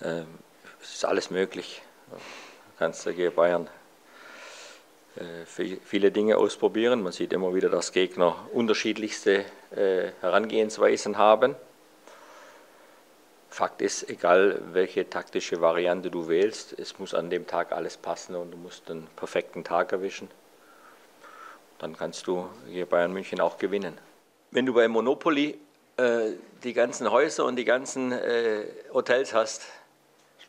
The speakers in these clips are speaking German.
äh, es ist alles möglich. Du kannst gegen Bayern viele Dinge ausprobieren. Man sieht immer wieder, dass Gegner unterschiedlichste Herangehensweisen haben. Fakt ist, egal welche taktische Variante du wählst, es muss an dem Tag alles passen und du musst einen perfekten Tag erwischen. Dann kannst du hier Bayern München auch gewinnen. Wenn du bei Monopoly äh, die ganzen Häuser und die ganzen äh, Hotels hast,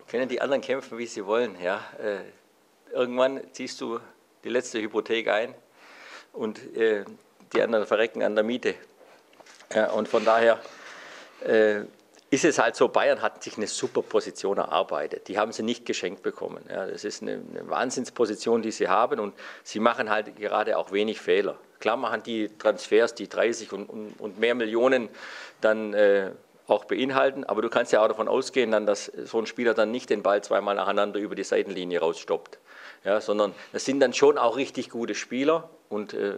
können die anderen kämpfen, wie sie wollen. Ja? Äh, irgendwann ziehst du die letzte Hypothek ein und äh, die anderen verrecken an der Miete. Ja, und von daher äh, ist es halt so, Bayern hat sich eine super Position erarbeitet. Die haben sie nicht geschenkt bekommen. Ja, das ist eine, eine, Wahnsinnsposition, die sie haben und sie machen halt gerade auch wenig Fehler. Klar machen die Transfers, die 30 und, und, und mehr Millionen dann äh, auch beinhalten, aber du kannst ja auch davon ausgehen, dann, dass so ein Spieler dann nicht den Ball zweimal nacheinander über die Seitenlinie rausstoppt, ja, sondern das sind dann schon auch richtig gute Spieler und äh,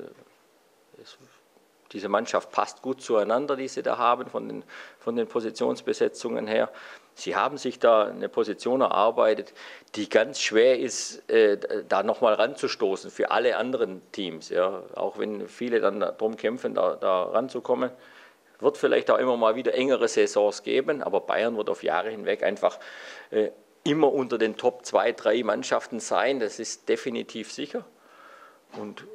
diese Mannschaft passt gut zueinander, die sie da haben, von den, von den Positionsbesetzungen her. Sie haben sich da eine Position erarbeitet, die ganz schwer ist, äh, da nochmal ranzustoßen für alle anderen Teams. Ja. Auch wenn viele dann darum kämpfen, da, da ranzukommen. Wird vielleicht auch immer mal wieder engere Saisons geben, aber Bayern wird auf Jahre hinweg einfach äh, immer unter den Top 2, 3 Mannschaften sein. Das ist definitiv sicher. Und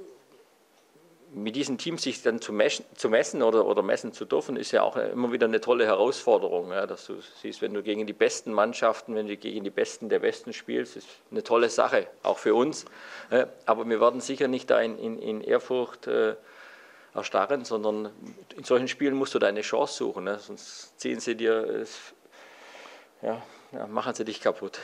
mit diesen Teams sich dann zu messen, zu messen oder, oder, messen zu dürfen, ist ja auch immer wieder eine tolle Herausforderung. Ja, dass du siehst, wenn du gegen die besten Mannschaften, wenn du gegen die Besten der Besten spielst, ist eine tolle Sache, auch für uns. Ja, aber wir werden sicher nicht da in, in, in Ehrfurcht äh, erstarren, sondern in solchen Spielen musst du deine Chance suchen, ne? sonst ziehen sie dir, äh, ja, machen sie dich kaputt.